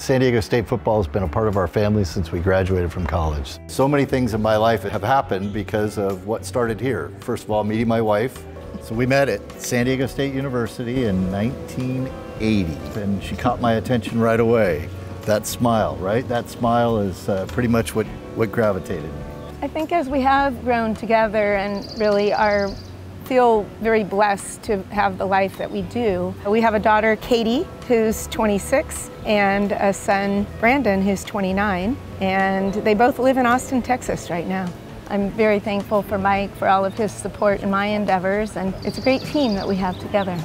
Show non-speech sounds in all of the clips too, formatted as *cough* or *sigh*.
San Diego State football has been a part of our family since we graduated from college. So many things in my life have happened because of what started here. First of all, meeting my wife. So we met at San Diego State University in 1980, and she caught my attention right away. That smile, right? That smile is uh, pretty much what, what gravitated me. I think as we have grown together and really are feel very blessed to have the life that we do. We have a daughter, Katie, who's 26, and a son, Brandon, who's 29, and they both live in Austin, Texas right now. I'm very thankful for Mike for all of his support in my endeavors, and it's a great team that we have together.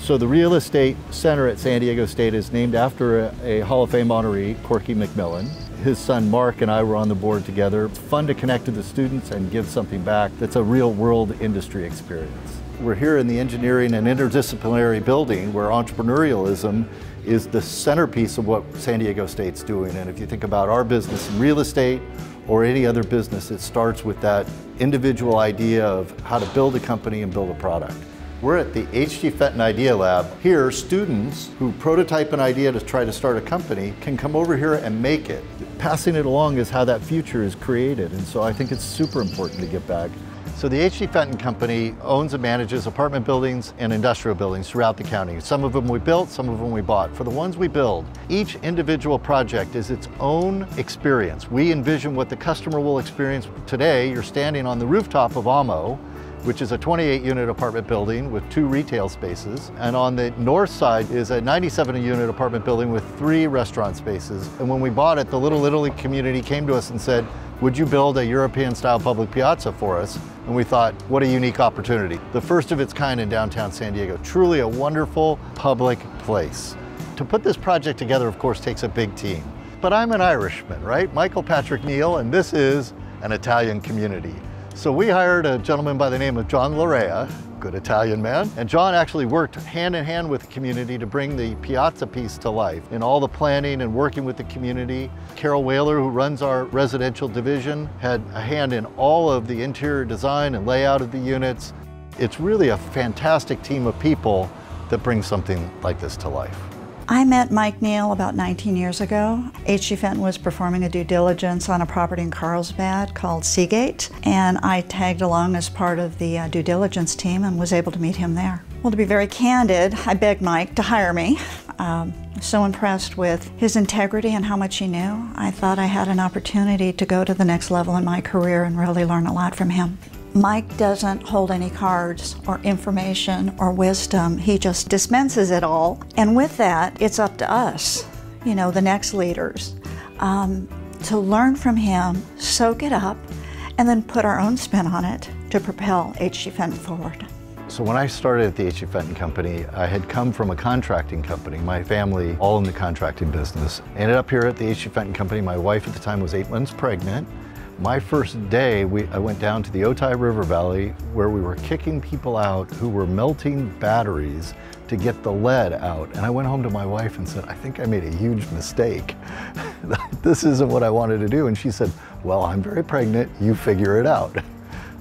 So the Real Estate Center at San Diego State is named after a, a Hall of Fame honoree, Corky McMillan. His son Mark and I were on the board together. It's fun to connect to the students and give something back that's a real world industry experience. We're here in the engineering and interdisciplinary building where entrepreneurialism is the centerpiece of what San Diego State's doing. And if you think about our business in real estate or any other business, it starts with that individual idea of how to build a company and build a product. We're at the H.G. Fenton Idea Lab. Here, students who prototype an idea to try to start a company can come over here and make it. Passing it along is how that future is created, and so I think it's super important to get back. So the H.G. Fenton Company owns and manages apartment buildings and industrial buildings throughout the county. Some of them we built, some of them we bought. For the ones we build, each individual project is its own experience. We envision what the customer will experience today. You're standing on the rooftop of AMO, which is a 28 unit apartment building with two retail spaces. And on the north side is a 97 unit apartment building with three restaurant spaces. And when we bought it, the Little Italy community came to us and said, would you build a European style public piazza for us? And we thought, what a unique opportunity. The first of its kind in downtown San Diego. Truly a wonderful public place. To put this project together, of course, takes a big team. But I'm an Irishman, right? Michael Patrick Neal, and this is an Italian community. So we hired a gentleman by the name of John Larea, good Italian man, and John actually worked hand in hand with the community to bring the piazza piece to life in all the planning and working with the community. Carol Whaler, who runs our residential division, had a hand in all of the interior design and layout of the units. It's really a fantastic team of people that bring something like this to life. I met Mike Neal about 19 years ago. H.G. Fenton was performing a due diligence on a property in Carlsbad called Seagate, and I tagged along as part of the uh, due diligence team and was able to meet him there. Well, to be very candid, I begged Mike to hire me. Um, so impressed with his integrity and how much he knew. I thought I had an opportunity to go to the next level in my career and really learn a lot from him. Mike doesn't hold any cards or information or wisdom. He just dispenses it all. And with that, it's up to us, you know, the next leaders, um, to learn from him, soak it up, and then put our own spin on it to propel H.G. Fenton forward. So when I started at the H.G. Fenton Company, I had come from a contracting company. My family, all in the contracting business. Ended up here at the H.G. Fenton Company. My wife at the time was eight months pregnant. My first day, we, I went down to the Otay River Valley where we were kicking people out who were melting batteries to get the lead out. And I went home to my wife and said, I think I made a huge mistake. *laughs* this isn't what I wanted to do. And she said, well, I'm very pregnant, you figure it out.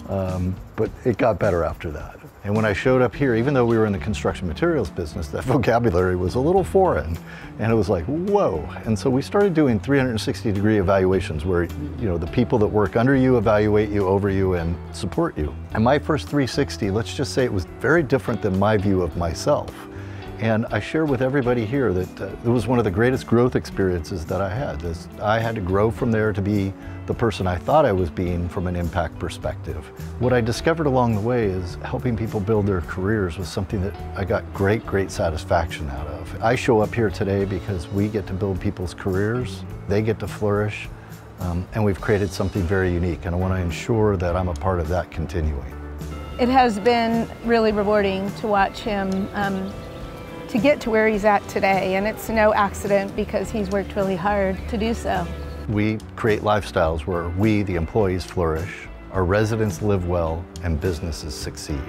Um, but it got better after that. And when I showed up here, even though we were in the construction materials business, that *laughs* vocabulary was a little foreign. And it was like, whoa. And so we started doing 360 degree evaluations where, you know, the people that work under you evaluate you, over you, and support you. And my first 360, let's just say it was very different than my view of myself. And I share with everybody here that uh, it was one of the greatest growth experiences that I had. This, I had to grow from there to be the person I thought I was being from an impact perspective. What I discovered along the way is helping people build their careers was something that I got great, great satisfaction out of. I show up here today because we get to build people's careers, they get to flourish, um, and we've created something very unique. And I want to ensure that I'm a part of that continuing. It has been really rewarding to watch him um, to get to where he's at today, and it's no accident because he's worked really hard to do so. We create lifestyles where we, the employees, flourish, our residents live well, and businesses succeed.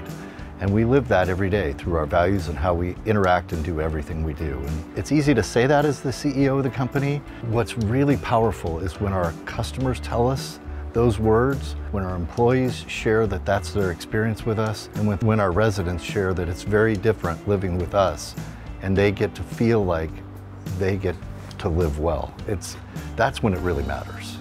And we live that every day through our values and how we interact and do everything we do. And it's easy to say that as the CEO of the company. What's really powerful is when our customers tell us those words, when our employees share that that's their experience with us, and when our residents share that it's very different living with us, and they get to feel like they get to live well. It's, that's when it really matters.